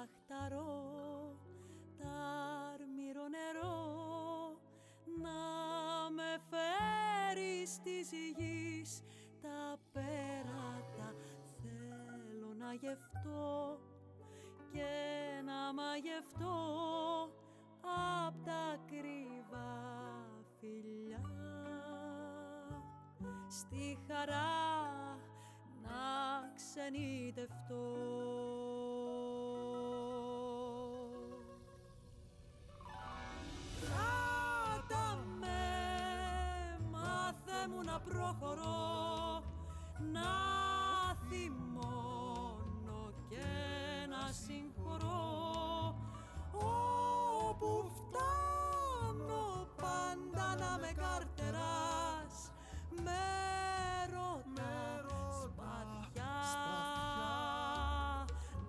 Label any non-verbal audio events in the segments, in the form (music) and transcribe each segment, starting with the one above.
λαχταρώ τάρμυρο νερό να με φέρει στη γης τα πέρατα θέλω να γευτώ και να μαγευτώ απ' τα κρύβα φιλιά στη χαρά να ξενιτευτώ. Μου να προχωρώ, να θυμώνω και να συγχωρώ. Όπου φτάνω πάντα να με καρτεράς με ρωτάς σπαθιά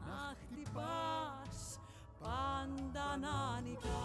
να χτυπάς πάντα να νικάς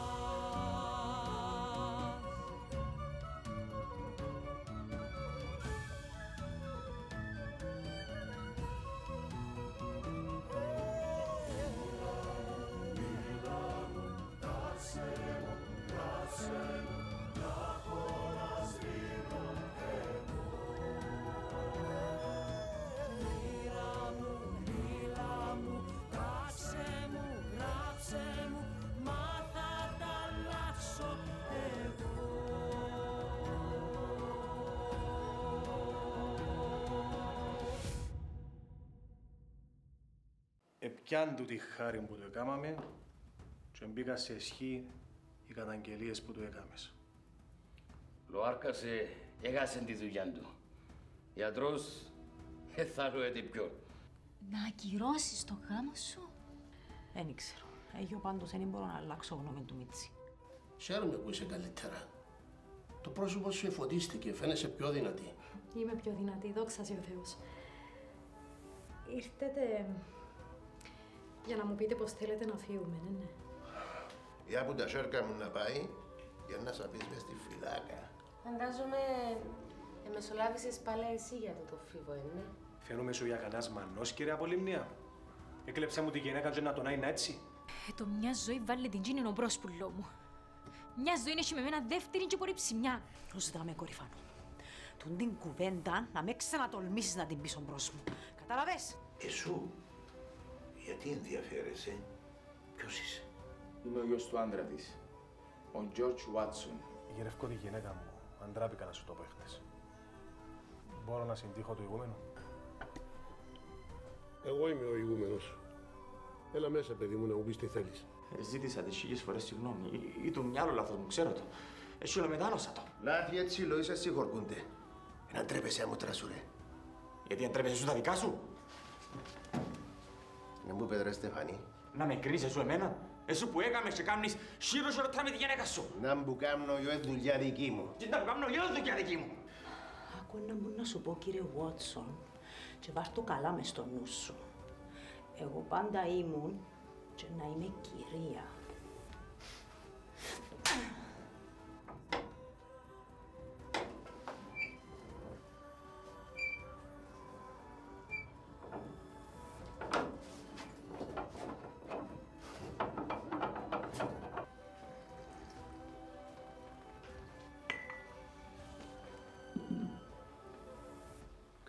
Επιάν του τη χάρη που το έκαναμε και μπήκα σε ισχύ οι καταγγελίες που του έκαμες. Λοάρκασε, έχασε τη δουλειά του. Γιατρός, δεν θα ρωτήσει πιο. Να ακυρώσεις το γάμο σου; Δεν ξέρω. Εγώ πάντως δεν μπορώ να αλλάξω γνώμη του Μίτσι. Χαίρομαι που είσαι καλύτερα. Το πρόσωπο σου εφωτίστηκε, φαίνεσαι πιο δυνατή. Είμαι πιο δυνατή, δόξα ο Θεός. Ήρθετε για να μου πείτε πώς θέλετε να φύγουμε, ναι, ναι. Για που τα σέρκα μου να πάει, για να σας πεις μες στη φυλάκα. Φαντάζομαι εμεσολάβησες πάλι εσύ για το το φίβο, ναι. Φαίνομαι σου για κανένας μανός, κύριε Απολύμνια. Έκλεψε μου τη γυναίκα και να τον είναι έτσι. Ε, το μια ζωή βάλει την τζίνη ο πρόσπουλό μου. Μια ζωή έχει με μένα δεύτερη και μπορεί ψημιά. Ζητάμε κορυφανό. Τον την κουβέντα να με ξανατολμήσεις να την πεις μπρος μου. Κατάλαβες; Εσού, γιατί ενδιαφέρεσαι, ποιος είσαι; Είμαι ο γιος του άντρα της, ο George Watson. Γυρευκό τη γυναίκα μου. Αντράπηκα να σου το πω χτες. Μπορώ να συντύχω το ηγούμενο; Εγώ είμαι ο ηγούμενος. Έλα μέσα, παιδί μου, να μου πεις τι θέλεις. Ε, Ζήτησα τη χίλιες φορές συγγνώμη. Ή- Ή του μυαλό λάθος μου, ξέρω το. Εσύ όλα μετάνωσα το. Λάθη έτσι λοίσα συγχωρκούνται. Να τρέπεσαι άμμοτρα σου, ρε. Γιατί αν τρέπεσαι σου τα δικά σου. Να μου πέτρε, Στεφανή. Να με κρίνεις εσύ εμένα. Εσύ που έκαμες και κάνεις σύρω σιρωτά με τη γυναίκα σου. Να μου κάνω εγώ ε, δουλειά δική μου. Τι να μου κάνω για δουλειά δική μου. Άκου να μου να σου πω κύριε Βότσον και βάρ' το καλά μες στο νου σου. Εγώ πάντα ήμουν και να είμαι κυρία.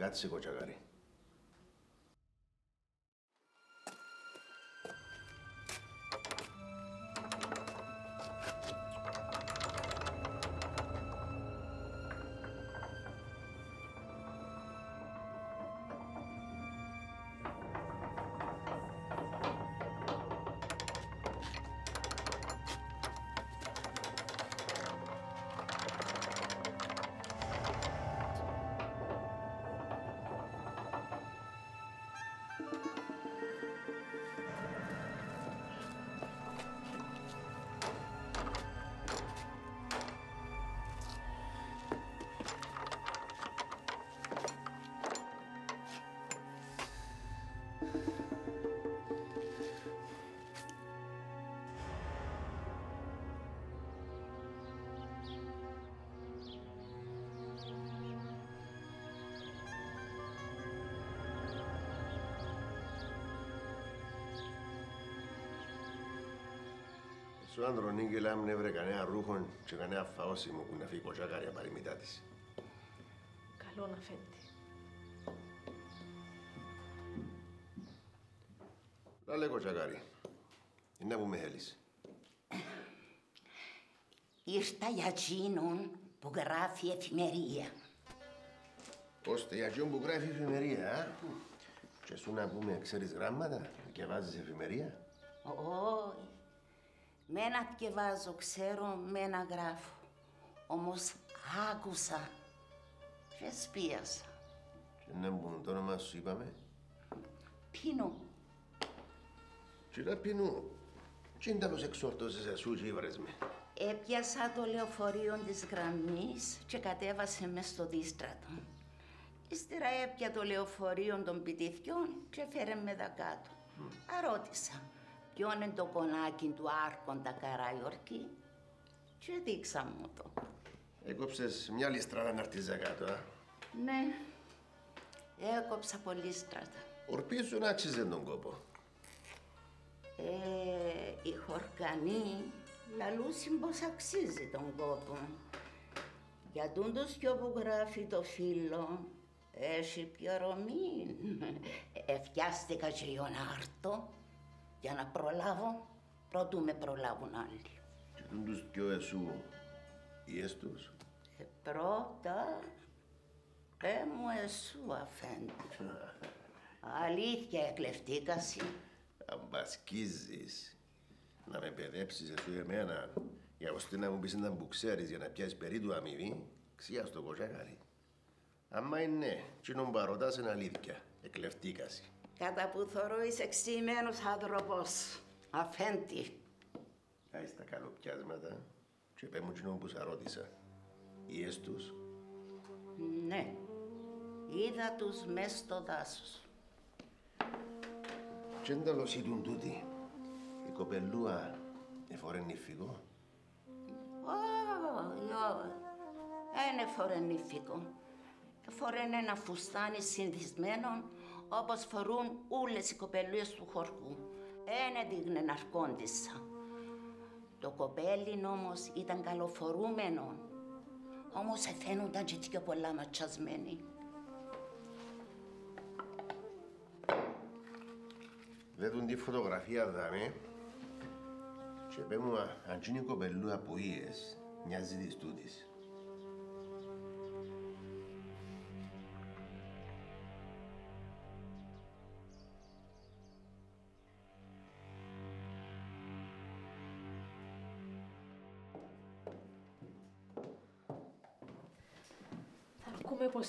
Κάτσε, κοτσαγάρι. Σου Ανδρονίκη αν έβρε κανένα ρούχο και κανένα φαόσιμο που να φύγει κοτσάκαρια παρημητά της. Καλό να φαίνεται. Λάλε κοτσάκαρι, είναι να πούμε θέλεις; Ήρθα για εκείνον που γράφει εφημερία. Ώστε για ποιον που γράφει εφημερία, α; Και σου να πούμε, ξέρεις γράμματα και βάζεις εφημερία; Όχι. Μένα διαβάζω, ξέρω, μένα γράφω. Όμως άκουσα και σπίασα. Και να μπουν το όνομα σου είπαμε. Πίνω. Και να πίνου. Τι είναι τα πως εξόρτωσες εσού και ήβρες με; Έπιασα το λεωφορείο της γραμμής και κατέβασε μες στο δίστρατο. Ύστερα έπια το λεωφορείο των πιτηθιών και φέρε με δα κάτω. Αρώτησα ποιον είναι το κονάκι του Άρχοντα Καραϊορκή; Και δείξα μου το. Έκοψες μια λιστράδα να έρθεις δα κάτω, α; Ναι, έκοψα πολύ στράτα. Ορπίσου να άξιζε τον κόπο. Ε, η χορκανή λαλούσιν πως αξίζει τον κόπο. Για τούντος πιο που γράφει το φίλο, έχει πιερωμή. Εφιάστηκα και για να έρθω, για να προλάβω, πρώτου με προλάβουν άλλοι. Και τον τους δυο εσού, οι έστους. Ε, πρώτα, ε μου εσού αφέντη. Αλήθεια εκλεφτήκασαι. Αν μπασκίζεις, να με παιδέψεις εσύ εμένα, για ώστε να μου πεις να που ξέρεις για να πιάσεις περί του αμοιβή, ξιά στο κοτσάκαρι. Άμα είναι, κοινον παροτάς είναι αλήθεια, εκλεφτήκασαι. Κατά που θωρώ είσαι εξημένος άνθρωπος. Αφέντη. Άι στα καλοπιάσματα και πέ μου κοινον που σ' ρώτησα. Οι έστους, Ναι. Είδα τους μες στο δάσος. και εν τέλος ήταν τούτη. Η κοπελούα εφορέ νηφικό. Όχι, όχι. Ένα φορενήφικο. Φορέν ένα φουστάνι συνηθισμένο όπως φορούν όλες οι κοπελούες του χωρκού. Ένα δείχνε ναρκόντισσα. Το κοπέλι όμως ήταν καλοφορούμενο. Όμως εφαίνονταν και πιο πολλά ματσασμένοι. Δε τον τη φωτογραφία δάμε και πέ μου α- αν είναι η κοπελούα που είδες, μοιάζει της τούτης.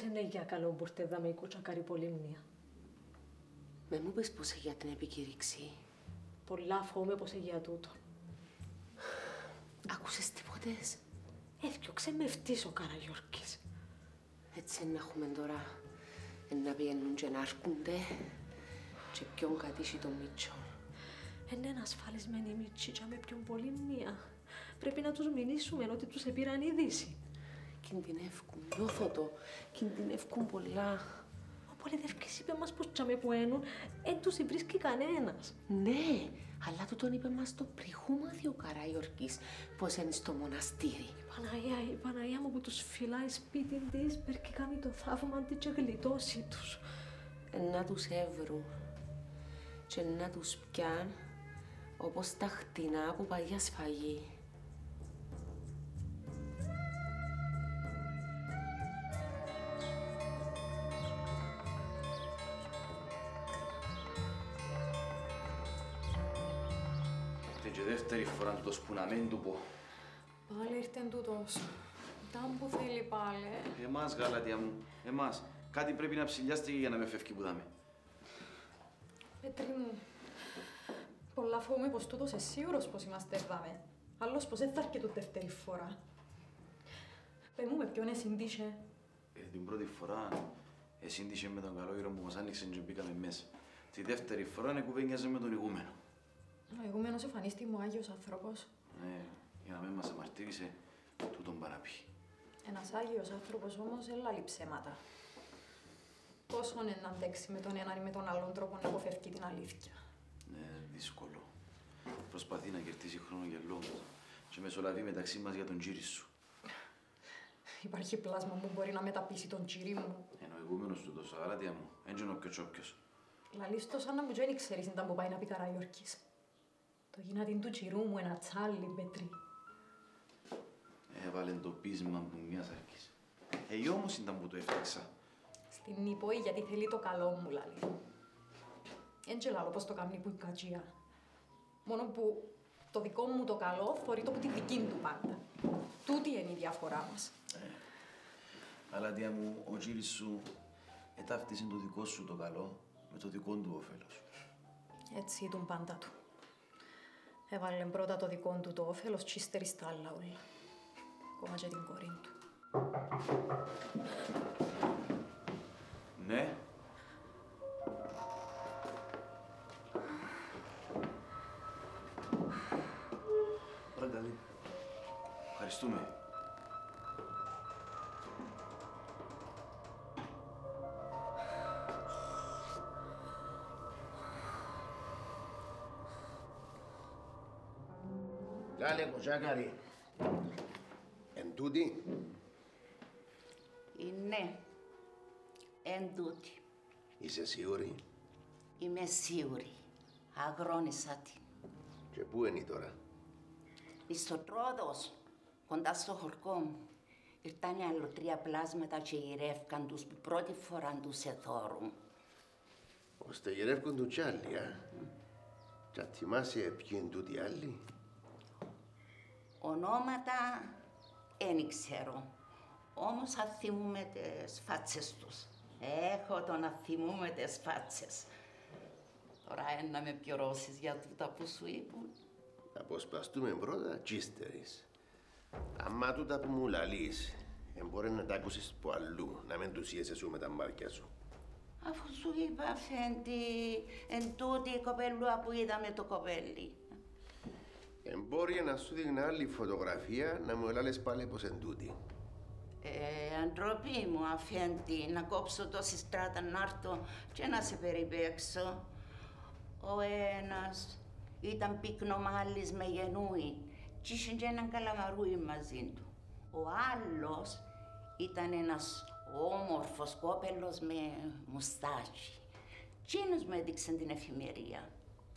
Είναι για καλό που ήρθε εδώ με η κουτσακάρη πολύμνια. Με μου πες πως για την επικήρυξη; Πολλά φοβούμαι πως είναι για τούτο. Άκουσες τίποτες; Έφτιαξε με ευτής ο Καραγιόρκης. Έτσι να έχουμε τώρα. Εν να πιένουν και να αρκούνται. Και ποιον κατήσει το Μίτσο. Είναι ασφαλισμένοι οι μίτσοι και με ποιον πολύμνια. Πρέπει να τους μηνύσουμε ότι τους επήραν είδηση. Κινδυνεύκουν, νιώθω το. Κινδυνεύκουν πολλά. Ο Πολυδευκής είπε μας πως τσάμε που ένουν, εν τους βρίσκει κανένας. Ναι, αλλά του τον είπε μας το προηγούμενο ο Καραϊορκής πως είναι στο μοναστήρι. Η Παναγία, η Παναγία μου που τους φυλάει σπίτι της, περκεί κάνει το θαύμα της και γλιτώσει τους. Ε, να τους έβρουν και να τους πιάν όπως τα χτινά που παγιά σφαγή. Δεύτερη φορά του το σπουναμέν του πω. Πάλι ήρθε τούτος. Ήταν που θέλει πάλι. Εμάς, γαλατιά μου, εμάς. Κάτι πρέπει να ψηλιάστε για να με φεύγει που δάμε. Πέτρι μου, πολλά φοβούμαι πως τούτος είναι σίγουρος πως είμαστε εδώ. Άλλος πως δεν θα έρχεται ούτε δεύτερη φορά. Πες μου με ποιον εσυντήσε. Ε, την πρώτη φορά εσύντησε με τον καλό ήρωα που μας άνοιξε και μπήκαμε μέσα. Τη δεύτερη φορά είναι κουβένιαζε με τον ηγούμενο. Ο ηγούμενος εμφανίστη μου Άγιος άνθρωπος. Ε, για να μην μας αμαρτύρησε, τούτον παραπεί. Ένας Άγιος άνθρωπος όμως δεν λάλλει ψέματα. Πόσο είναι να αντέξει με τον έναν ή με τον άλλον τρόπο να αποφεύγει την αλήθεια. Ε, δύσκολο. Προσπαθεί να κερδίσει χρόνο για λόγους και μεσολαβεί μεταξύ μας για τον τζίρι σου. Υπάρχει πλάσμα που μπορεί να μεταπίσει τον τσίρι μου. Ενώ εγούμενος του τόσο, αλλά τι μου, έντζον όποιος όποιος. Λαλείς το σαν να μου δεν ξέρεις ήταν που πάει να πει Καραγιόρκης. Το γυνατήν του τσιρού μου ένα τσάλι, Πέτρη. Έβαλε το πείσμα που μιας αρκής. Ε, όμως ήταν που το έφτιαξα. Στην Νίποη γιατί θέλει το καλό μου, λαλεί. Εν και λαλώ πως το κάνει που η κατσία. Μόνο που το δικό μου το καλό θωρεί το που τη δική του πάντα. Τούτη είναι η διαφορά μας. Αλλά τι μου, ο τζίρις σου ετάφτισε το δικό σου το καλό με το δικό του όφελος. Έτσι ήταν πάντα του. Έβαλε πρώτα το δικό του το όφελος και ύστερη στα άλλα όλα. Ακόμα και την κόρη του. Ναι. Ωραία, καλή. Ευχαριστούμε. Λάλε κοτσάκαρη. Εν τούτη, Είναι εν τούτη. είσαι σίγουρη; Είμαι σίγουρη. Αγρόνισα την. Και πού είναι τώρα; Εις στο τρόδος, κοντά στο χορκό μου, ήρθαν άλλο τρία πλάσματα και γυρεύκαν τους που πρώτη φορά τους εθώρουν. Ώστε γυρεύκουν τους κι άλλοι, α. Και αν θυμάσαι ποιοι είναι τούτοι άλλοι; Ονόματα δεν ξέρω. Όμως θα θυμούμε τις φάτσες τους. Έχω το να θυμούμε τις φάτσες. Τώρα ε, να με πιωρώσεις για τούτα που σου είπουν. Θα αποσπαστούμε πρώτα κι ύστερης. Αμά τούτα που μου λαλείς, εν μπορεί να τα ακούσεις που αλλού, να μην τους είσαι σου με τα μάτια σου. Αφού σου είπα, Φέντη, εν τούτη η κοπέλουα που είδαμε το κοπέλι. Εν μπορεί να σου δείχνει άλλη φωτογραφία να μου λάλες πάλι πως εν τούτη. Ε, αντροπή μου, αφέντη, να κόψω τόση στράτα να έρθω και να σε περιπέξω. Ο ένας ήταν πυκνομάλης με γενούι και είχε και έναν καλαμαρούι μαζί του. Ο άλλος ήταν ένας όμορφος κόπελος με μουστάκι. Τσίνος μου έδειξε την εφημερία.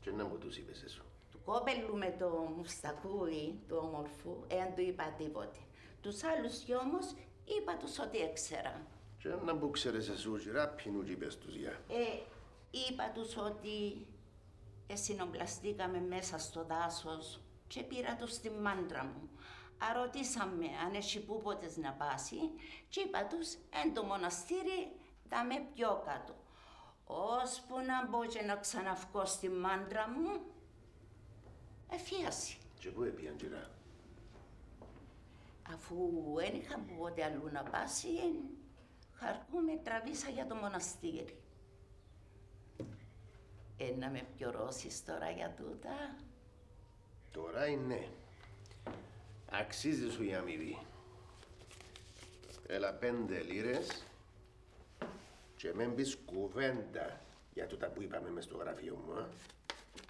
Και να μου τους είπες εσύ. Του κόπελου με το μουστακούι του όμορφου, εάν του είπα τίποτε. Τους άλλους δυο όμως είπα τους ότι έξερα. Και να μου ξέρεις εσύ, γυρά ποιοι κι είπες τους για. Ε, είπα τους ότι εσυνομπλαστήκαμε μέσα στο δάσος και πήρα τους στη μάντρα μου. Αρωτήσαμε αν έχει πού πότες να πάσει και είπα τους εν το μοναστήρι θα με πιο κάτω. Ώσπου να μπω και να ξαναυκώ στη μάντρα μου, εφίαση. Και πού έπιαν γυρά. Αφού δεν είχα πότε αλλού να πάσει, χαρκού με τραβήσα για το μοναστήρι. Ε, να με πιωρώσεις τώρα για τούτα. Τώρα είναι. Αξίζει σου η αμοιβή. Έλα πέντε λίρες και μην πεις κουβέντα για τούτα που είπαμε μες στο γραφείο μου, α.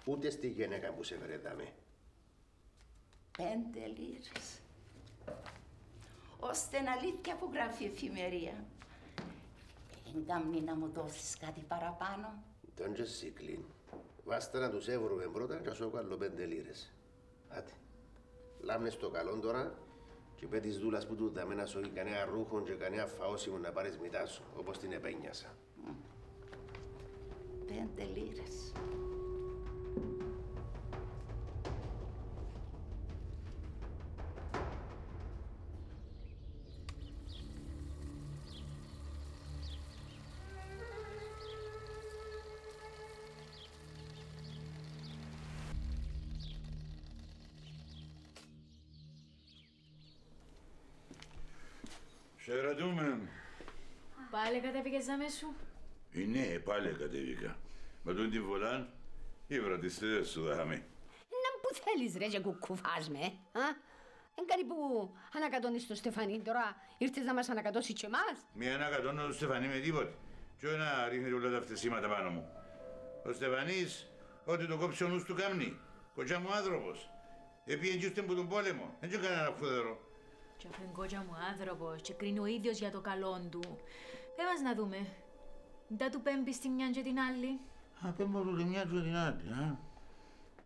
Ούτε στη γυναίκα που σε φέρε δάμε. Πέντε λίρες. Ώστε είναι αλήθεια που γράφει η εφημερία. Δεν κάμνει να μου δώσεις κάτι παραπάνω. Τον και σύκλιν. Βάστα να τους έβρουμε πρώτα και σου κάνω πέντε λίρες. Άτε. Λάμνες το καλό τώρα και πέτεις δούλας που του δάμε να σου έχει κανένα ρούχο και κανένα φαόσιμο να πάρεις μητάς σου, όπως την επένιασα. Πέντε λίρες. Σε ρωτούμε. Πάλι κατέβηκες ζάμε σου. Ε, ναι, πάλι κατέβηκα. Με τον τη βολάν, ήβρα τις θέσεις σου δάμε. Να που θέλεις ρε και κουκουφάς με, α; Εν κάτι που ανακατώνεις το Στεφανί τώρα, ήρθες να μας ανακατώσεις και εμάς; Μία να κατώνω το Στεφανί με τίποτε. Και να ρίχνει όλα τα φτεσίματα πάνω μου. Ο Στεφανής, ό,τι το κόψει ο νους του κάμνει. Κοτσά μου άνθρωπος. Επίεν και ήρθε που τον πόλεμο. Δεν και κανένα φούδερο. Και αφού είναι κότσα μου άνθρωπος και κρίνει ο ίδιος για το καλό του. Πες μας να δούμε. Δεν του πέμπει στη μια και την άλλη. Α, πέμπω του τη μια του την άλλη, α.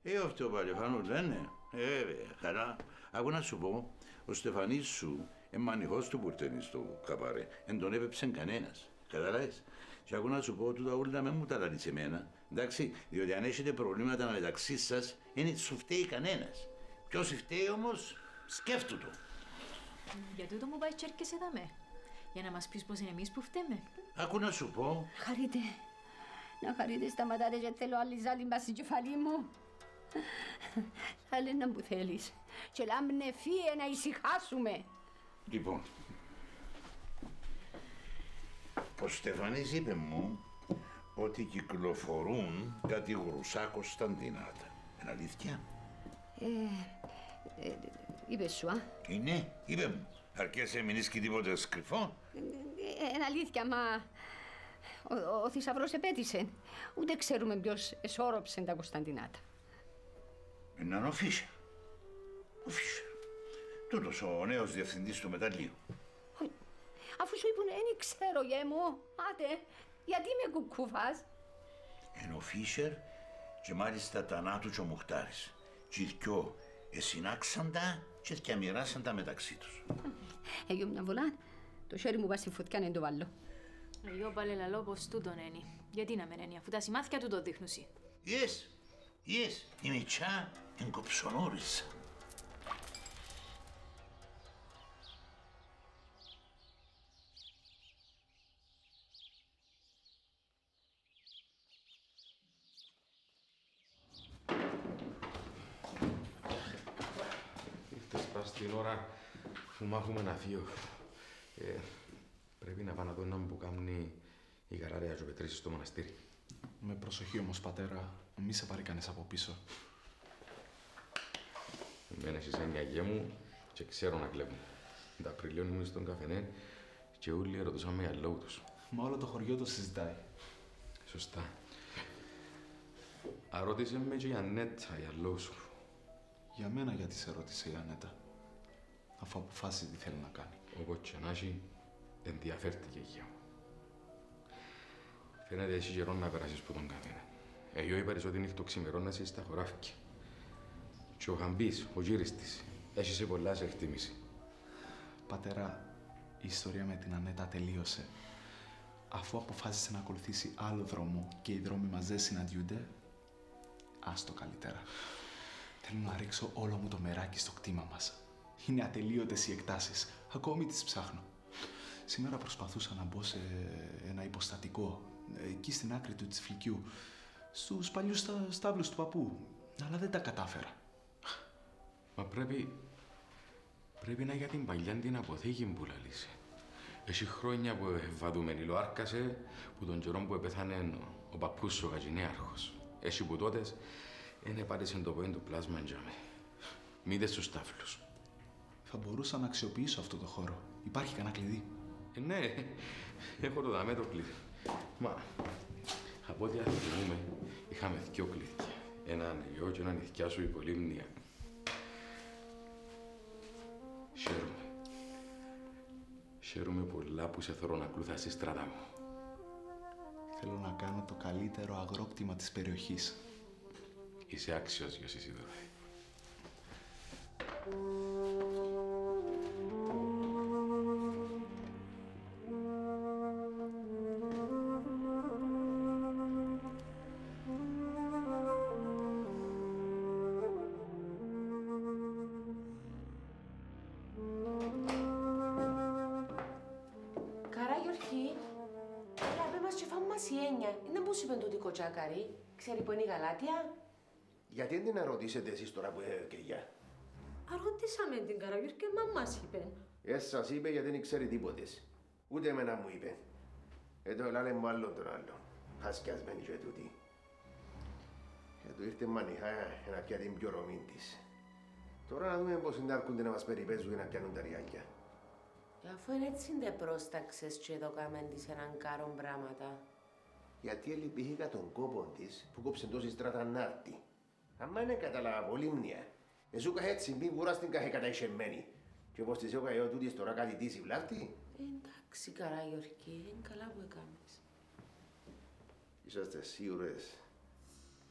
Ε, αυτό πάλι, φανούς, δεν είναι. Ε, βέβαια, χαρά. Ακού να σου πω, ο Στεφανής σου, εμμανιχός του πουρτένι στο καπάρε, εν τον έπεψε κανένας. Καταλάβες. Και ακού να σου πω, τούτα όλα με μου τα λαλείς σε μένα. Εντάξει, διότι αν έχετε προβλήματα μεταξύ σας, δεν σου φταίει κανένας. Ποιος φταίει όμως, σκέφτου το. Για τούτο μου πάει και έρχεσαι δαμέ. Για να μας πεις πως είναι εμείς που φταίμε. Ακού να σου πω, Χαρείτε. Να χαρείτε, σταματάτε και θέλω άλλη ζάλη μπας στην κεφαλή μου. Θα λένε που θέλεις. Και λάμπνε φύε να ησυχάσουμε. Λοιπόν, ο Στεφανής είπε μου ότι κυκλοφορούν κάτι γρουσά Κωνσταντινάτα. Είναι αλήθεια; Ε, ε, είπες σου, α. Είναι, είπε μου. Αρκέσαι μην και τίποτε σκρυφό. Ε, Είναι αλήθεια, μα ο, ο, ο θησαυρός επέτησε. Ούτε ξέρουμε ποιος εσώροψε τα Κωνσταντινάτα. Είναι ο Φίσερ. Ο Φίσερ. Τούτος ο νέος διευθυντής του μεταλλείου. Αφού σου είπουν, δεν ξέρω, γε μου. Άτε, γιατί με κουκούφας. Είναι ο Φίσερ και μάλιστα τα νάτου και ο Μουχτάρης. Και οι δυο εσυνάξαν τα και διαμοιράσαν τα μεταξύ τους. Εγώ να βολάν, το χέρι μου πάει στη φωτιά να το βάλω. Εγώ πάλι λαλώ πως τούτον είναι. Γιατί να μην είναι, αφού τα σημάδια του το δείχνουσι. Yes, yes, η μητσά εγκοψονόρισα. Ήρθες πας στην ώρα που μάχουμε να θείο. Ε, πρέπει να πάω να δω έναν που κάνει η γαράρια και ο Πετρίσης στο μοναστήρι. Με προσοχή όμως, πατέρα, μη σε πάρει κανείς από πίσω. Εμένα εσύ σαν γιαγιά μου και ξέρω να κλέβουν. Τα Απριλίου ήμουν στον καφενέ και όλοι ρωτούσαν για λόγους τους. Μα όλο το χωριό το συζητάει. Σωστά. Αρώτησε με και η Ανέτα για λόγους σου. Για μένα γιατί σε ρώτησε η Ανέτα. Αφού αποφάσισε τι θέλει να κάνει. Όπως και να έχει, ενδιαφέρθηκε η γιαγιά μου. Φαίνεται εσύ καιρό να περάσεις που τον καφέ. Εγώ είπα της ότι νυχτοξημερώνασαι στα χωράφια. Και ο Χαμπής, ο γύρις της, έχει σε πολλά σε εκτίμηση. Πατέρα, η ιστορία με την Ανέτα τελείωσε. Αφού αποφάσισε να ακολουθήσει άλλο δρόμο και οι δρόμοι μας δεν συναντιούνται, άστο καλύτερα. Θέλω να ρίξω όλο μου το μεράκι στο κτήμα μας. Είναι ατελείωτες οι εκτάσεις. Ακόμη τις ψάχνω. Σήμερα προσπαθούσα να μπω σε ένα υποστατικό, εκεί στην άκρη του Τσιφλικιού, στους παλιούς στα... στάβλους του παππού, αλλά δεν τα κατάφερα. Μα πρέπει... Πρέπει να για την παλιά την αποθήκη που λαλείς. Έχει χρόνια που ευαδούμενη λοάρκασε που τον καιρό που επέθανε ο παππούς ο Κατζινέαρχος. Έχει που τότες δεν επάτησε το πόιν του πλάσμα τζάμε. Μήτε στους τάφλους. Θα μπορούσα να αξιοποιήσω αυτό το χώρο. Υπάρχει κανένα κλειδί; Ε, ναι, έχω το δαμέ το κλειδί. Μα, από ό,τι θυμούμε, είχαμε δυο κλειδιά. Έναν γιο και έναν ηθιά σου υπολύμνια. Χαίρομαι. Χαίρομαι πολλά που σε θέλω να ακολουθάς στη στράτα μου. Θέλω να κάνω το καλύτερο αγρόκτημα της περιοχής. Είσαι άξιος, Γιώση Σίδωρο. Ρωτήσετε εσείς τώρα που είναι και για. Αρώτησαμε την Καραγιούρ και μα μας είπε. Ε, σας είπε γιατί δεν ξέρει τίποτες. Ούτε εμένα μου είπε. Ε, το λάλε μου άλλον τον άλλον. Χασκιασμένη και τούτη. Και του ήρθε μανιχά να πιάσει την πιο ρομή της. Τώρα να δούμε πώς συντάρκονται να μας περιπέζουν και να πιάνουν τα ριάκια. Και αφού είναι έτσι δεν πρόσταξες και εδώ κάμεν της έναν κάρον πράγματα. Γιατί ελυπήθηκα τον κόπο της που κόψε τόση στράτα να έρθει. Άμα είναι κατάλαβα πολύ μνήα. Εσύ είχα έτσι μπει βούρα στην καχε καταϊσεμένη. Και όπως της έχω εγώ τούτης τώρα κάτι τύση βλάφτη. Εντάξει, καλά, Γιώργη, είναι καλά που έκαμες. Είσαστε σίγουρες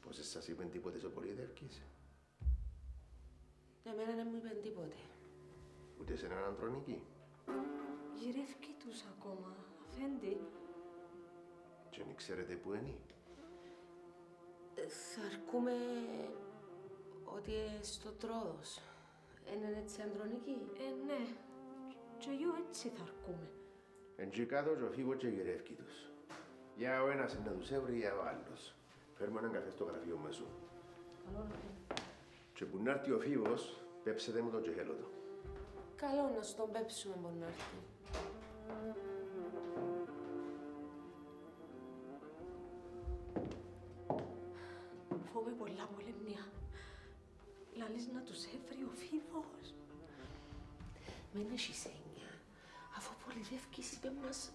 πως δεν σας είπαν τίποτε στο πολυδεύκης; Εμένα δεν μου είπαν τίποτε. Ούτε σε έναν αντρονική. Γυρεύκει τους ακόμα, αφέντη. Και δεν ξέρετε που είναι; Ε, Θα αρκούμε ότι ε, στο τρόδος. Είναι έτσι αντρονική. Ε, ναι. Και εγώ έτσι θα αρκούμε. Εν και κάτω και ο φίβος και γυρεύκει τους. Για ο ένας είναι να τους έβρει, για ο άλλος. Φέρουμε έναν καφέ στο γραφείο μέσου. Και που να έρθει ο φίβος, πέψετε μου τον και θέλω το. Καλό να στον πέψουμε μπορεί να έρθει. Μην έχεις έννοια, αφού ο Πολυδεύκης είπε μας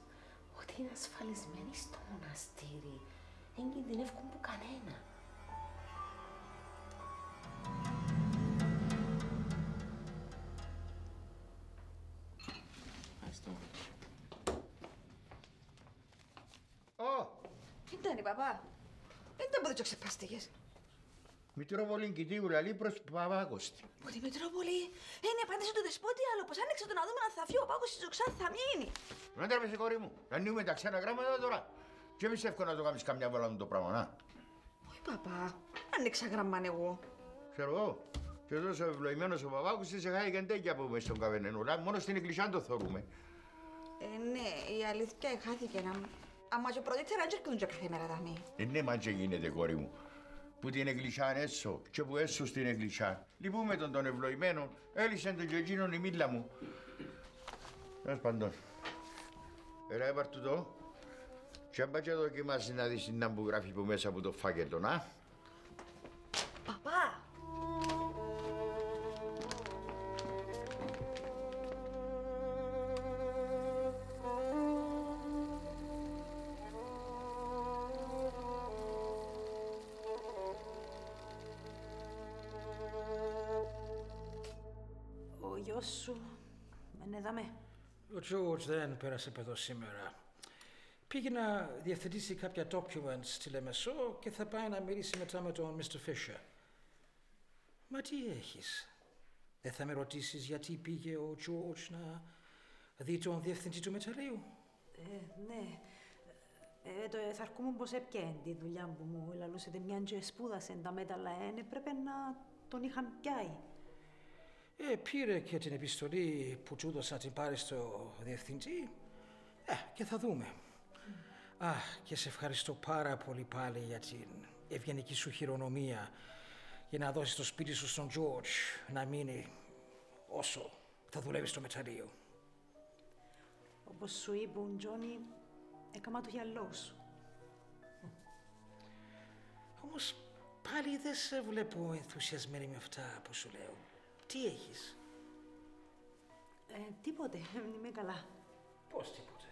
ότι είναι ασφαλισμένοι στο μοναστήρι. Δεν κινδυνεύκουν που κανένα. Ευχαριστώ. Ω, Ήταν παπά; Δεν μπορείς να ξεπάστηκες. Μητρόπολη κοιτίου λαλή προς Παπάκοστη. Που τη Μητρόπολη είναι απάντηση του δεσπότη άλλο. Πως άνοιξε το να δούμε αν θα φύγει ο πάγος της Οξά θα μείνει. Να τρέπεσαι κόρη μου. Να νιούμε τα ξένα γράμματα τώρα. Και εμείς εύκολα να το κάνεις καμιά φορά με το πράγμα, να. Όχι παπά. Άνοιξα γραμμάν εγώ. Ξέρω εγώ. Και τόσο ευλογημένος ο Παπάκωστης σε χάει κεντέκια από μέσα στον καβενενούλα. Μόνο στην εκκλησιά το θεωρούμε. Ε, ναι, η αλήθεια χάθηκε να... Αμα και πρωτήτερα δεν έρχονταν και κάθε μέρα τα μη. Ε, ναι, μα και γίνεται κόρη μου. Που την εκκλησιά έσω και που έσω στην εκκλησιά. Λυπούμε τον τον ευλογημένο. Έλυσε τον και εκείνον η μίλα μου. Τέλος πάντων. Έλα, έπαρ του το. Και αν πάει και δοκιμάσεις να δεις την που γράφει που μέσα από το φάκελο, να. Ο Τζόρτζ δεν πέρασε από εδώ σήμερα. Πήγε να διευθετήσει κάποια documents στη Λεμεσό και θα πάει να μιλήσει μετά με τον Mr. Fisher. Μα τι έχεις; Δεν θα με ρωτήσεις γιατί πήγε ο Τζόρτζ να δει τον διευθυντή του μεταλλείου; Ε, ναι. Ε, το θα αρκούμε πως έπιανε τη δουλειά που μου λαλούσετε μιαν και σπούδασε τα μέταλλα, ε, έπρεπε να τον είχαν πιάει. Ε, πήρε και την επιστολή που του έδωσα την πάρει στο διευθυντή. Ε, και θα δούμε. Α, και σε ευχαριστώ πάρα πολύ πάλι για την ευγενική σου χειρονομία για να δώσεις το σπίτι σου στον George να μείνει όσο θα δουλεύεις στο μεταλλείο. Όπως σου είπουν, Τζόνι, έκαμα το γυαλό σου. Όμως πάλι δεν σε βλέπω ενθουσιασμένη με αυτά που σου λέω. Τι έχεις; Ε, τίποτε, (laughs) είμαι καλά. Πώς τίποτε;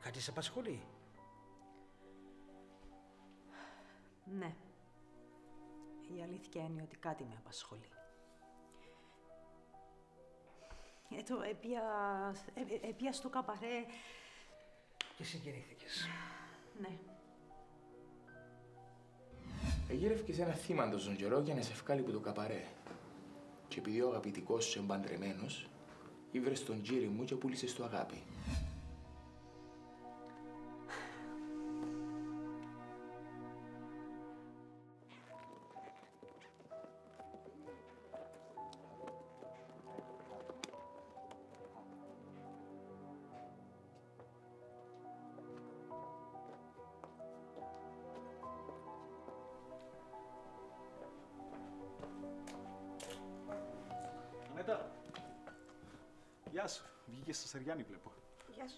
Κάτι σε απασχολεί; Ναι. Η αλήθεια είναι ότι κάτι με απασχολεί. Ε, το έπια, ε, έπια στο καπαρέ. Και συγκινήθηκες. Ναι. Εγύρευκε σε ένα θύμα τον καιρό για να σε βγάλει από το καπαρέ. Και επειδή ο αγαπητικός σου εμπαντρεμένος, ήβρες τον τζίρι μου και πούλησες το αγάπη.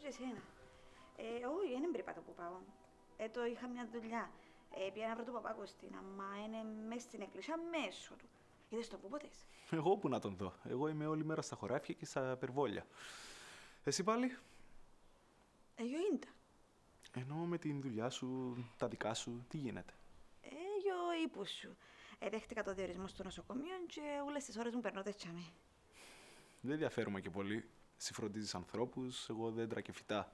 Γεια σου και εσένα. Ε, όχι, δεν πρέπει που πάω. Ε, το είχα μια δουλειά. Ε, πήγα να βρω τον παπάκο στην αμά, είναι μέσα στην εκκλησία μέσω του. Είδες το που ποτές. Εγώ που να τον δω. Εγώ είμαι όλη μέρα στα χωράφια και στα περβόλια. Εσύ πάλι; Εγώ είναι. Ενώ με την δουλειά σου, τα δικά σου, τι γίνεται; Εγώ ύπους σου. Ε, δέχτηκα το διορισμό στο νοσοκομείο και όλες τις ώρες μου περνώ τέτσαμε. Δεν διαφέρουμε και πολύ. Εσύ φροντίζεις ανθρώπους, εγώ δέντρα και φυτά.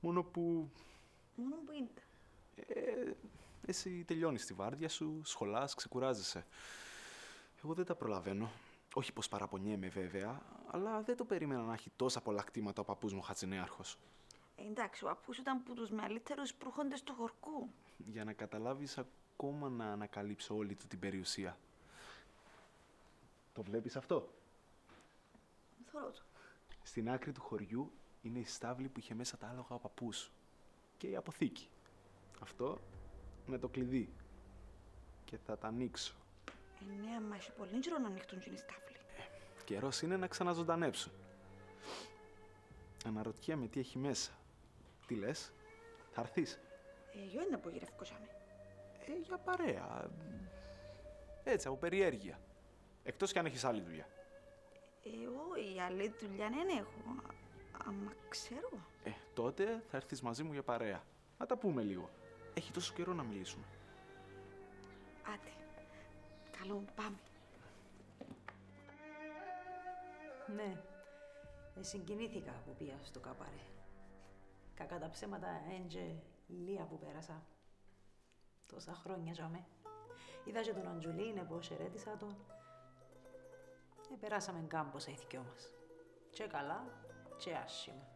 Μόνο που Μόνο που είναι. ε, εσύ τελειώνεις τη βάρδια σου, σχολάς, ξεκουράζεσαι. Εγώ δεν τα προλαβαίνω. Όχι πως παραπονιέμαι βέβαια, αλλά δεν το περίμενα να έχει τόσα πολλά κτήματα ο παππούς μου Χατζηνέαρχος. Ε, εντάξει, ο απούς ήταν που τους μεγαλύτερους προχόντες του χορκού. Για να καταλάβεις ακόμα να ανακαλύψω όλη του την περιουσία. Το βλέπεις αυτό; Θωρώ το. Στην άκρη του χωριού είναι η στάβλη που είχε μέσα τα άλογα ο παππούς σου. Και η αποθήκη. Αυτό με το κλειδί. Και θα τα ανοίξω. Ε, ναι, αλλά έχει πολύ καιρό να ανοιχτούν και οι στάβλοι. Καιρός είναι να ξαναζωντανέψουν. Αναρωτιέμαι τι έχει μέσα. Τι λες, θα έρθεις; Ε, γιο είναι που γυρευκούσαμε. Ε, για παρέα. Έτσι, από περιέργεια. Εκτός κι αν έχεις άλλη δουλειά. Εγώ η άλλη δουλειά δεν έχω. Αμα ξέρω. Ε, τότε θα έρθεις μαζί μου για παρέα. Να τα πούμε λίγο. Έχει τόσο καιρό να μιλήσουμε. Άντε. Καλό, πάμε. Ναι, ε, συγκινήθηκα που πήγα στο καπαρέ. Κακά τα ψέματα, έντζε λία που πέρασα. Τόσα χρόνια ζάμε. Είδα και τον Αντζουλίνε που χαιρέτησα τον. Ε, περάσαμε κάμποσα οι δυο μας. Και καλά, και άσχημα.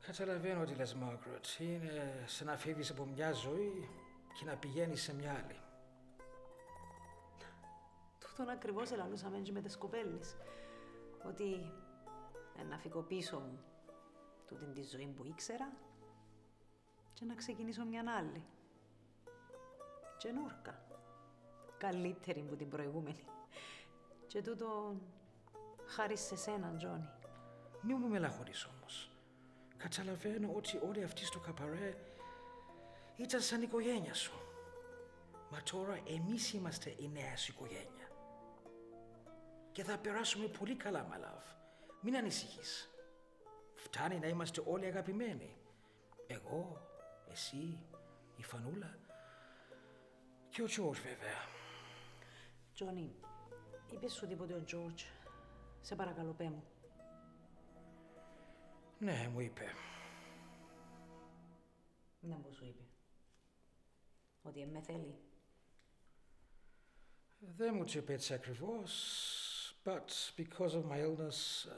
Καταλαβαίνω τι λες, Μάργκροτ. Είναι σαν να φύγεις από μια ζωή και να πηγαίνεις σε μια άλλη. Τούτον ακριβώς ελαλούσαμε και με τις κοπέλες. Ότι ε, να φύγω πίσω μου τούτην τη ζωή που ήξερα και να ξεκινήσω μια άλλη. Καινούρκα. Καλύτερη που την προηγούμενη. Και τούτο χάρη σε σένα, Τζόνι. Μη μου μελαγχολείς όμως. Καταλαβαίνω ότι όλοι αυτοί στο καπαρέ ήταν σαν οικογένεια σου. Μα τώρα εμείς είμαστε η νέα σου οικογένεια. Και θα περάσουμε πολύ καλά, my love. Μην ανησυχείς. Φτάνει να είμαστε όλοι αγαπημένοι. Εγώ, εσύ, η Φανούλα και ο Τζόρτζ βέβαια. Τζόνι, είπες σου τίποτε ο Τζόρτζ. Σε παρακαλώ, πέ μου. Ναι, μου είπε. Ναι, που σου είπε. Ότι με θέλει. Δεν μου το είπε έτσι ακριβώς, but because of my illness, uh,